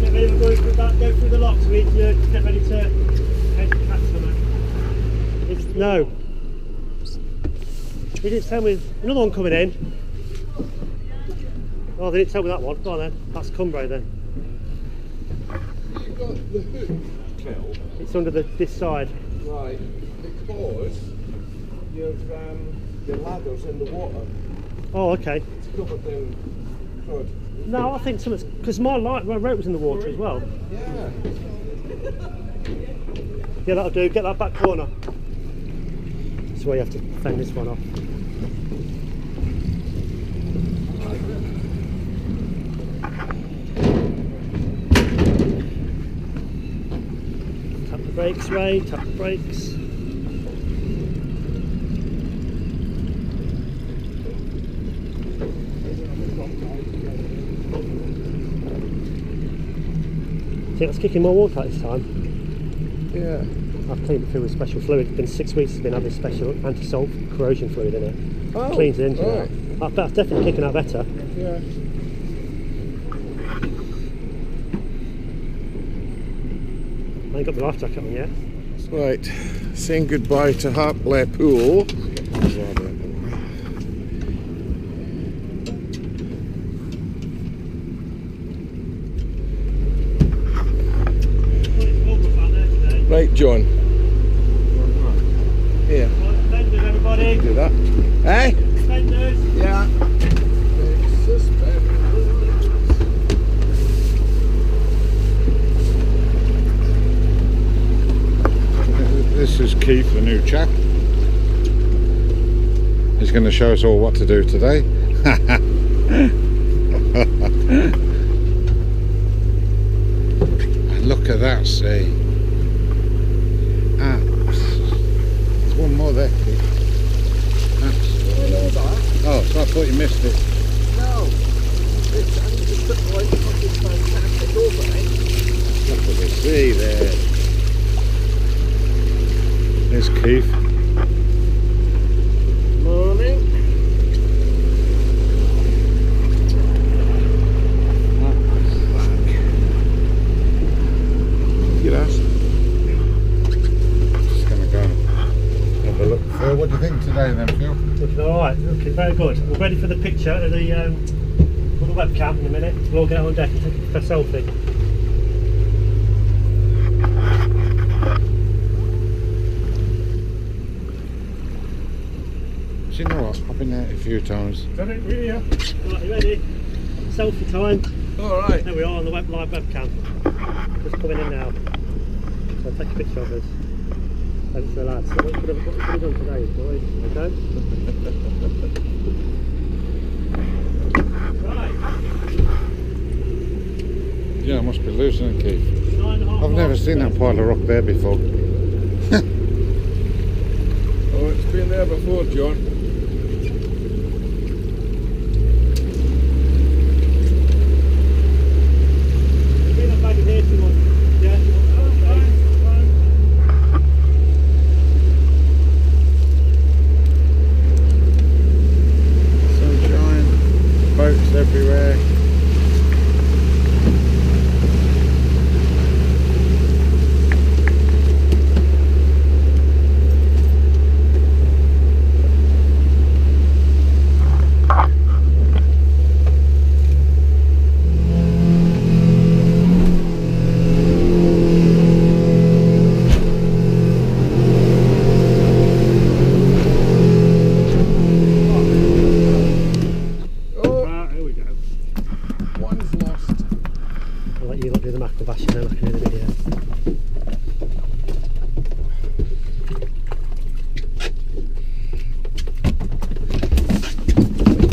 Get ready to go through, that, go through the locks. We need to get ready to head to catch something. It's, no. He didn't tell me. Another one coming in. Oh, they didn't tell me that one. Go on then. That's Cumbray then. You got the hook kill, It's under the this side. right, because you've um, the ladders in the water. Oh, okay. It's covered in crud. No, I think something's because my light, my rope was in the water as well. Yeah. Yeah, that'll do. Get that back corner. That's where you have to fend this one off. Tap the brakes, Ray. Tap the brakes. See, that's kicking more water out this time. Yeah. I've cleaned it through with special fluid. It's been six weeks. It's been having special anti-salt corrosion fluid in it. Oh, Cleans the engine right. out. That- That's definitely kicking out better. Yeah. I ain't got the life jacket on yet. Right. Saying goodbye to Hartlepool. Right, John. Here, Suspenders, everybody. do that. Hey? Suspenders. Yeah. This is Keith, the new chap. He's going to show us all what to do today. And Look at that sea. Ah, there's one more there, Keith. Absolutely. Oh, so I thought you missed it. No. It's, I need to put the light fucking fantastic over it. Look at the sea there. There's Keith. Morning. Look at us. Just gonna go and have a look. Phil, what do you think today then, Phil? Looking all right. Looking very good. We're ready for the picture of the um, for the webcam in a minute. We'll all get on deck and take a selfie. Do you know what? I've been there a few times. Done it really? Yeah. Right, you ready? Selfie time. All right. There we are on the web live webcam. Just coming in now. So take a picture of us. Thanks to the lads. So what could have, what could have done today, boys? Okay? Yeah, I must be losing it, Keith. I've never seen that pile of rock there before. Oh, it's been there before, John. Bring that bag in here if you want. Yeah, if you want to okay. Sunshine, boats everywhere. Oh, Right, here we go. one's lost. I'll let you lot do the mackerel bashing then I can do the video.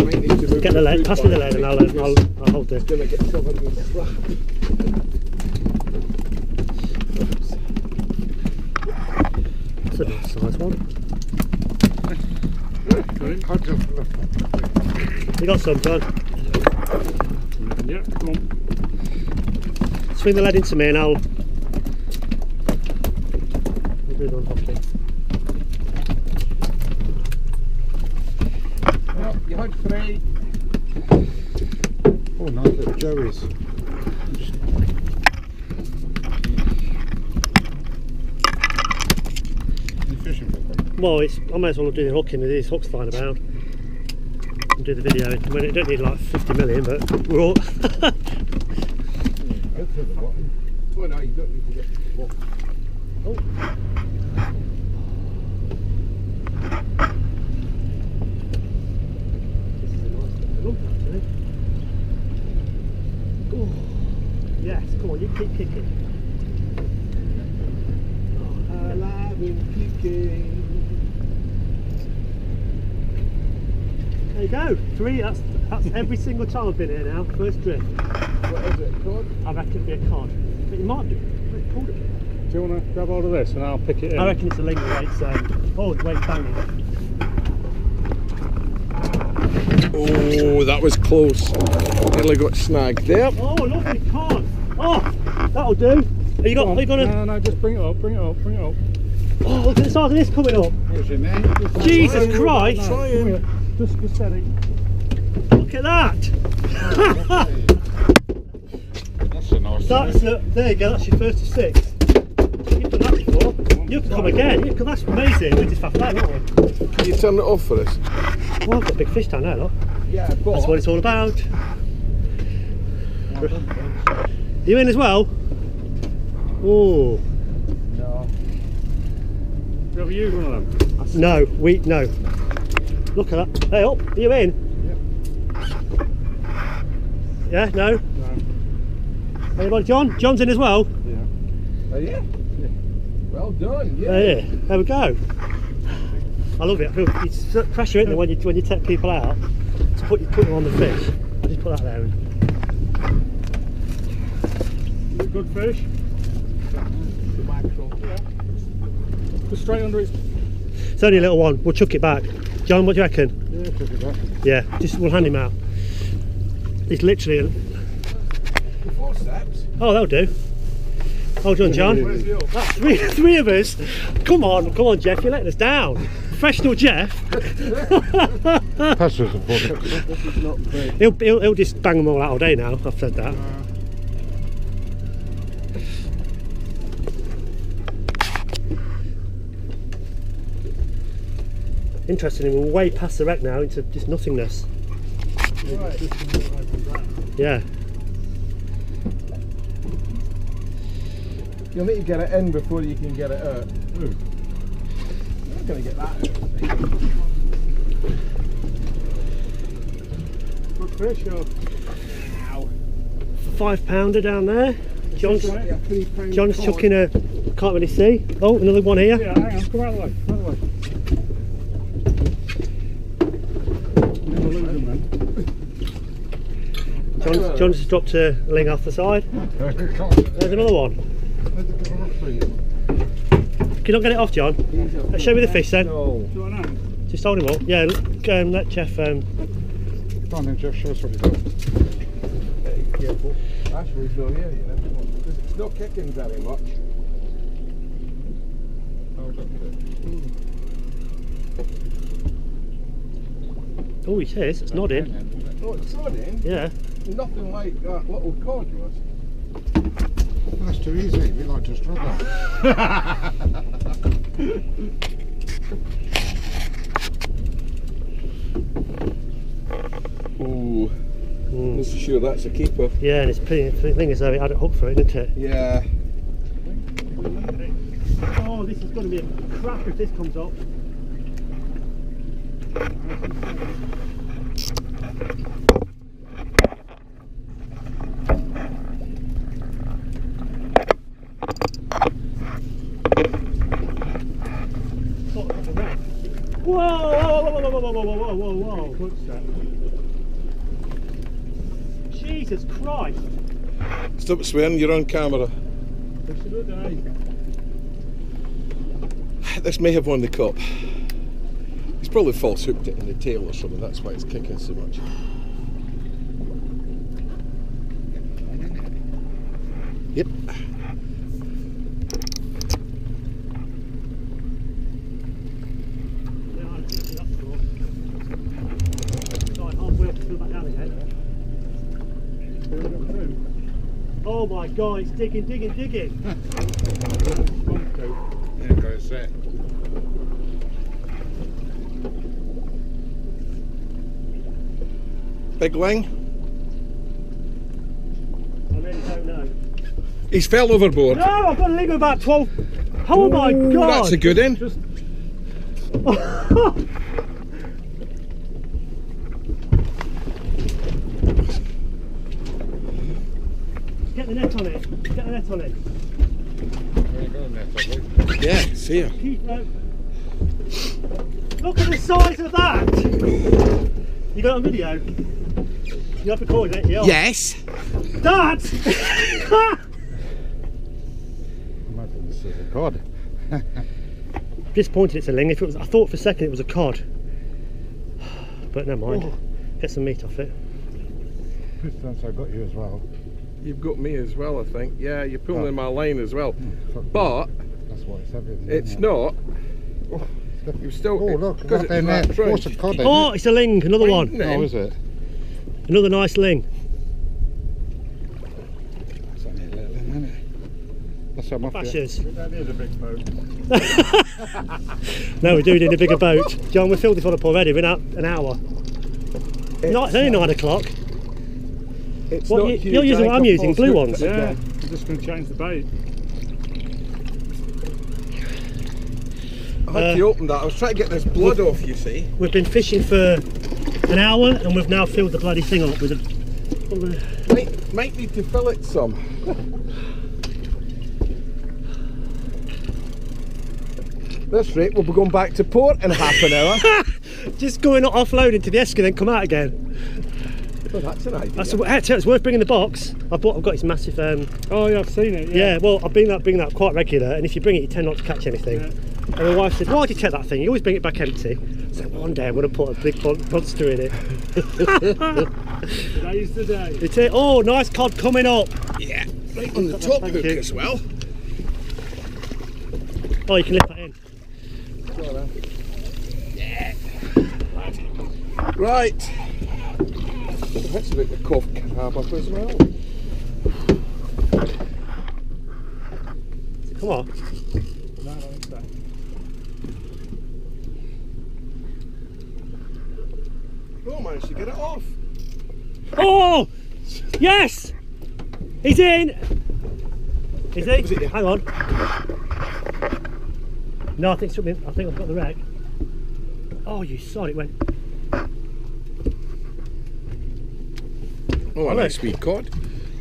Might need to move Get the lead, pass me the lead and I'll, uh, I'll, I'll hold It's it. gonna get covered in crap. That's a nice size one. I'll just look. You got some, John? Yeah, come on. Swing the lead into me and I'll... We'll do the unhooking. Oh, you had three. Oh, nice little joeys. Well, it's, I may as well do the hooking with these hooks flying about. And do the video. I mean, it don't need like 50 million, but we're all. Oh, yes, come on, you keep kicking. Alive and kicking. You go. Three. That's that's every single time I've been here now. First drift. What is it called? I reckon it'd be a cod, but you might do. It's called it. Do you want to grab hold of this and I'll pick it in? I reckon it's a linger weight. So, oh, it's weight banging. Oh, that was close. Nearly got snagged there. Oh, lovely cod. Oh, that'll do. Are you got? Are you gonna? No, no, just bring it up, bring it up, bring it up. Oh, look at the size of this coming up. Where's your man? Jesus Christ! No, come here. Just, just steady. Look at that. That's a nice That's uh, there you go. That's your first to six. You've done that before. You can come again. You can, that's amazing. We just fast out, aren't we? Can you turn it off for us? Well, I've got a big fish down there, look. Yeah, but That's what it's all about. You in as well? Oh No. Do you ever use one of them? no, we no. Look at that. Hey up, are you in? Yeah, no. No. Anybody John? John's in as well? Yeah. Are you? Well done, yeah. Oh, yeah. There we go. I love it. I feel it's pressure in there when you when you take people out to put you put them on the fish. I just put that there. Good fish? Just straight under its. it's only a little one. We'll chuck it back. John, what do you reckon? Yeah, took. Yeah, just we'll hand him out. It's literally. A, Four steps. oh, that'll do. Hold on, John. Where's the? Three, three of us. Come on, come on, Jeff. You're letting us down. Professional Jeff. Pass us a bucket. This is not great. He'll, he'll, he'll just bang them all out all day now. I've said that. Interestingly, we're way past the wreck now into just nothingness. Right. Yeah. You'll need to get it in before you can get it out. You're not going to get that out. Good fish, or? Five pounder down there. John's, Yeah, three pound John's chucking a. Can't really see. Oh, another one here. Yeah, hang on, come out of the way, out of the way. Never lose them John's just dropped a ling off the side. There's another one. Can you not get it off, John? Uh, Show me the fish then. No. Do you want an hand? Just hold him up. Yeah, look, um, let Jeff. Um, Come on then, Jeff, show us what you've got. Careful. Ashley's not here, know. It's not kicking very much. Oh, look at it. it is. It's nodding. Oh, it's sodding. Yeah. Nothing like that little cod was. That's too easy. We like to struggle. Ooh. Mm. Not so sure that's a keeper. Yeah, and it's pretty. The thing is, though, it had a hook for it, didn't it? Yeah. Oh, this is going to be a cracker if this comes up. Whoa, whoa, whoa, whoa, whoa, whoa, whoa. Good set. Jesus Christ. Stop swearing, you're on camera. Fish of the day. This may have won the cup. He's probably false hooked it in the tail or something, that's why it's kicking so much. Yep. guys digging, digging, digging. there goes that. Big wing? I really don't know. He's fell overboard. No, I've got to leave him about 12. Oh Ooh, my god! That's a good end. Just... Oh, Get the net on it. Get the net on it. There you go, net, I believe. Yeah, see ya. Look at the size of that! You got it on video? You have recorded it? Yeah. Yes. That! Imagine this is a cod. Disappointed it's a ling. If it was, I thought for a second it was a cod. But never mind. Oh. Get some meat off it. Good sense I got you as well. You've got me as well, I think. Yeah, you're pulling Oh. in my line as well. Hmm, fuck But That's why it's heavier than it's that. not. Oh, You've still. oh look, because it's in there. trench. A cod Oh, it's a ling. Another one. Fine. Oh, is it? Another nice ling. That's only a little in, isn't it? That's how I'm off it. Bashers. that is a big boat. No, we're doing in a bigger boat. John, we filled this one up already. We're out an hour. It's, Not, it's only nine o'clock. It's What not you- huge. you're using I what I'm using, blue ones? Yeah, again. I'm just going to change the bait. I had Uh, to open that. I was trying to get this blood off, you see. We've been fishing for an hour and we've now filled the bloody thing up with a. all the- Might, might need to fill it some. This rate, we'll be going back to port in half an hour. Just going offload into the Esker, then come out again. Oh, that's an idea. That's actually it's worth bringing the box. I bought. I've got this massive. Um, Oh, yeah, I've seen it. yeah. Yeah. Well, I bring that bring that quite regular, and if you bring it, you tend not to catch anything. Yeah. And my wife said, "Why do you take that thing? You always bring it back empty." I said, one day I'm going to put a big monster in it. Today's the day. It's it. Oh, nice cod coming up. yeah, right on the top Thank hook you. as well. Oh, you can lift that in. Right. That's a bit of cough cab up as well. Come on. No, think so. Oh, managed to get it off. Oh, yes. He's in. Is he? It? Hang on. No, I think something. I think I've got the wreck. Oh, you saw it went. Oh, a nice wee cod.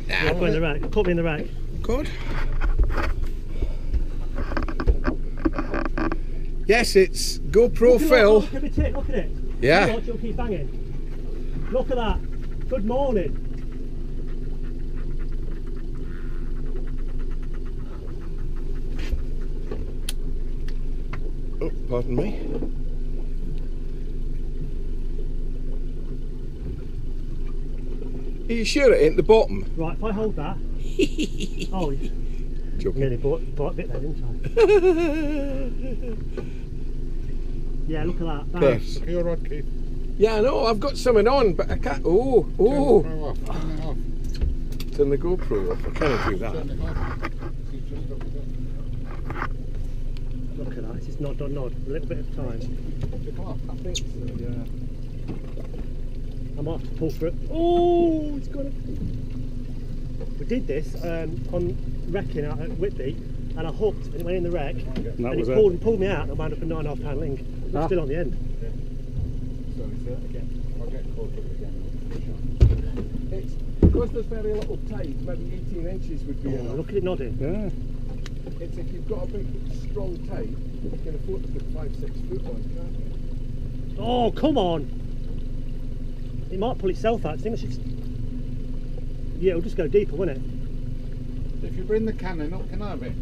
Yeah, put me in the rack. Put me in the rack. Cod. Yes, it's GoPro Phil. Look at the. Look at it. Yeah. Watch it keep banging. Look at that. Good morning. Oh, pardon me. Are you sure it ain't the bottom? Right, if I hold that. oh, you Joking. nearly bought, bought a bit there, didn't I? yeah, look at that. Bang. Yes. Look at your rod, Keith. Yeah, I know. I've got something on, but I can't. Oh, oh. Turn it off. Turn off. Turn the GoPro off. I can't do that. Turn it off. He's just up with Look at that. It's just nod, nod, nod. A little bit of time. Come on. I think so. Yeah. I might have to pull through it. Oh, it's got it. We did this um, on wrecking out at Whitby, and I hooked and it went in the wreck, And and was it it. pulled and pulled me out, and I wound up a nine and a half pound ling. It's Ah. still on the end. Sorry, sir. Again. I'll get caught up again. It's because there's very little tide. Maybe 18 inches would be Oh, enough. look at it nodding. Yeah. It's if you've got a big, strong tide, you can afford to put five, six foot on, can't you? Oh, come on! It might pull itself out. I think I should. Yeah, it'll just go deeper, won't it? If you bring the cannon up, can I have it?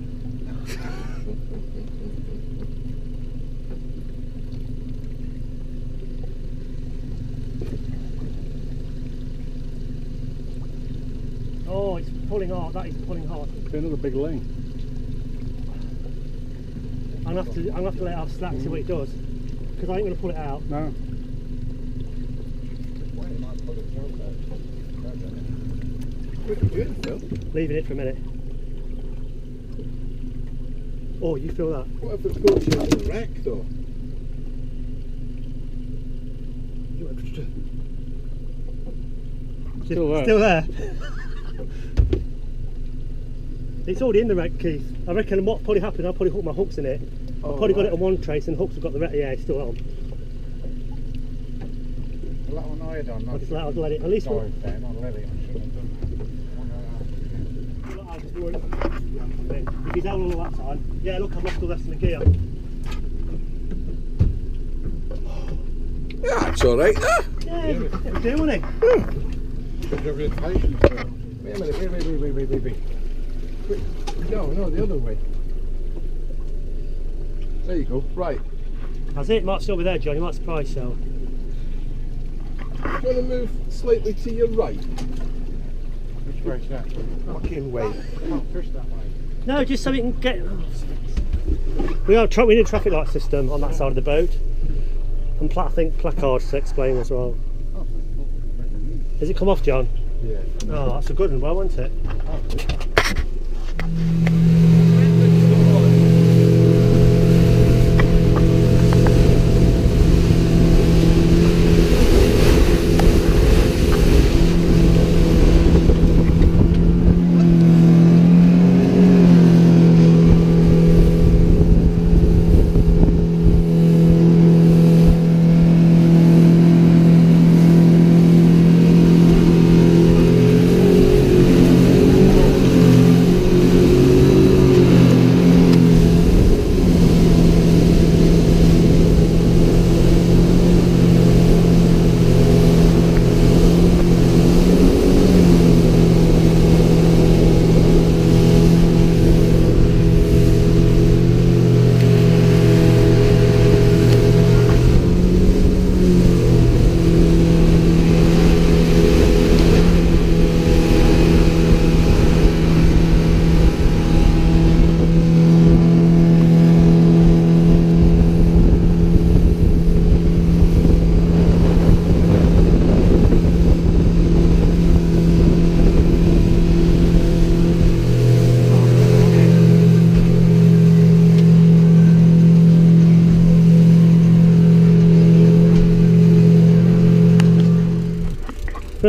Oh, it's pulling hard. That is pulling hard. Be another big ling. I'm gonna have to. I'm gonna have to let it have slack and see what it does, because I ain't gonna pull it out. No. Why you might pull it through there. What are you doing, Phil? Leaving it for a minute. Oh, you feel that? What if it pulls you into the wreck, though? Still there. Still there. it's already in the wreck, Keith. I reckon what probably happened, I probably hooked my hooks in it. I Oh, probably got it on one trace and hooks have got the wreck. Yeah, it's still on. Well, that one I had on. I'll just let, I'll let it. At least. Dive then, I'll let it. I shouldn't have done about If he's out all that time. Yeah, look, I've lost the rest of the gear. Yeah, it's alright. Ah. Yeah, was doing, it? Wait a minute, wait, wait, wait, wait, wait, wait, No, no, the other way. There you go. Right. That's it. Still be there, John. You might surprise yourself. Do you want to move slightly to your right? Which way's that? Fucking way. Can't push that way. No, just so we can get. We are. Tra- we need a traffic light system on that side of the boat, and pla- I think placards to explain as well. Oh, Has it come off, John? Yeah. Oh, that's a good one, well, wasn't it? Oh.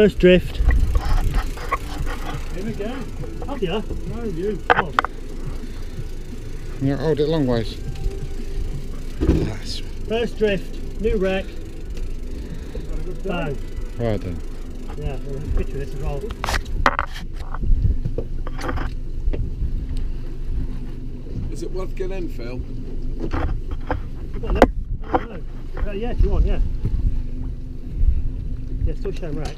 First drift. In again. Have you? No, you. Oh, Yeah, hold it long ways. That's first drift, new wreck, Had a good day. bang. Right then. Yeah, we'll have a picture of this as well. Is it worth getting in, Phil? You got a look? I don't know. Uh, yeah, if you want, yeah. Yeah, still showing wreck.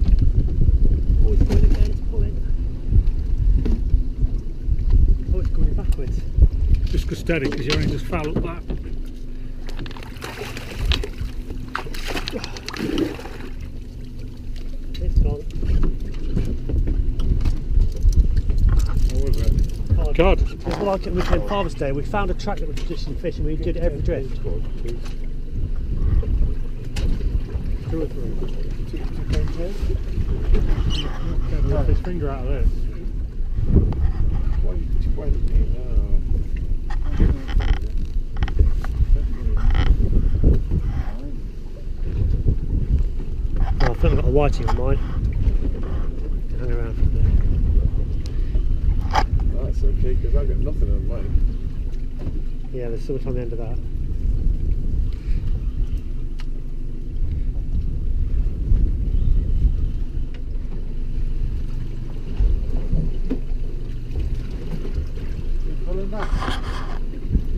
Oh, it's going again, it's pulling. Oh, it's going backwards. Just go steady because you only just foul up that. It's gone. What was it? Cod. God. Well, like we came Father's Day, we found a track that was traditionally fishing, we did every drift. Two or three. Two, two. Get his finger out of this. Twenty, twenty. I think I've got a whiting on mine. Hang around a bit. That's okay, because I've got nothing on mine. Yeah, there's so much on the end of that.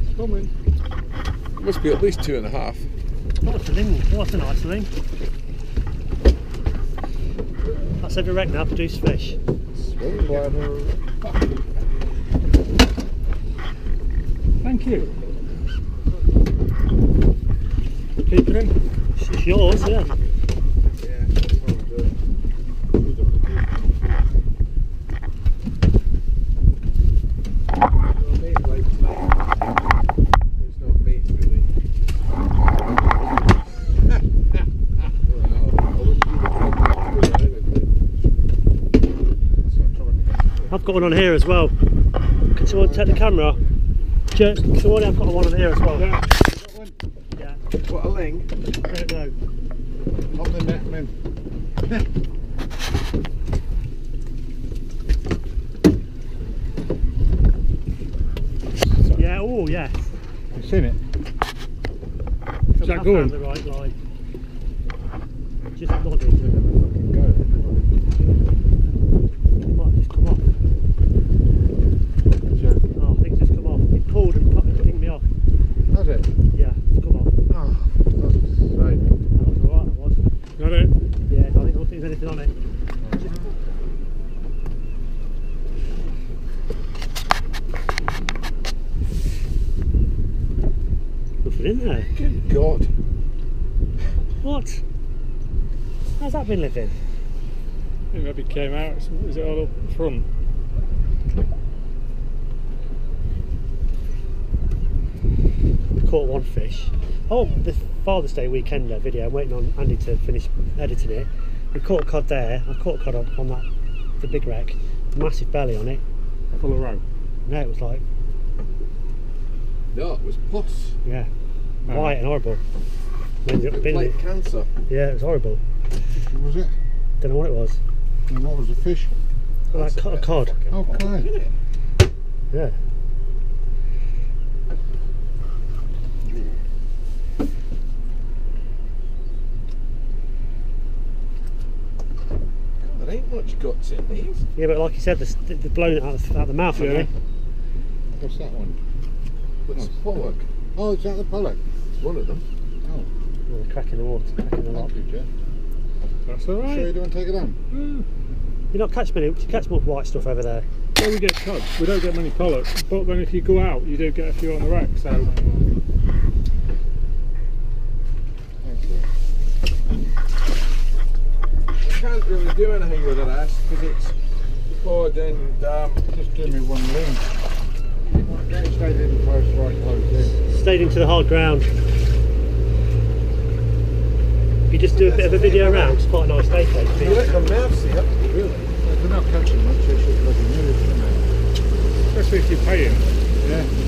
It's coming. It must be at least two and a half. What's the thing? What's a nice thing? Every wreck now, produce fish. Thank you. Keep it in. It's yours. Yeah, that's what I'm doing. Like tonight, there's no I've got one on here as well. Can someone take the camera? Jerk, someone, I've got one on here as well. Yeah. Yeah, What a ling. I don't know. On the net, man. Yeah, oh yes. You seen it? Is that going? the right line. Just nodded. Fucking go. Might have just come off. Sure. Oh, I think it's just come off. It pulled and pu- and pinged me off. Has it? Yeah, it's come off. Oh, that's right. That was alright, that was. Got it? Yeah, I think I don't think there's anything on it. Nothing in there. Good God. What? How's that been living? I think maybe it came out. Is is it all up front? Caught one fish. Oh, the Father's Day weekend uh, video. I'm waiting on Andy to finish editing it. We caught a cod there. I caught a cod on, on that the big wreck. Massive belly on it. Full of rope. No, it was like No, it was pus. yeah, Oh. white and horrible. We ended up Like it. cancer. Yeah, it was horrible. What was it? Don't know what it was. And what was the fish? Like That's a, cod. fucking Oh, pop, clay. isn't it? Yeah. God, there ain't much guts in these. Yeah, but like you said, they're, they're blowing it out of, out of the mouth, Yeah. aren't What's that one? What's Oh, pollock? Oh, is that the pollock? It's one of them. Oh, they? They're cracking the water, cracking the lock. thank you, Jeff. That's Sure you alright. don't take it on? Mm. You not catch many, you catch more white stuff over there. Well, we get cod. We don't get many pollocks, but then if you go out, you do get a few on the wreck. So Thank you. I can't really do anything with the rest because it's cod and um, Just give me one link. Get straight in first right close in. Stayed into the hard ground. You just do a bit of a video around. It's quite a nice day, you actually. let them mercy up, really. If they're not catching much, they should bloody move, shouldn't especially if you're paying. Yeah.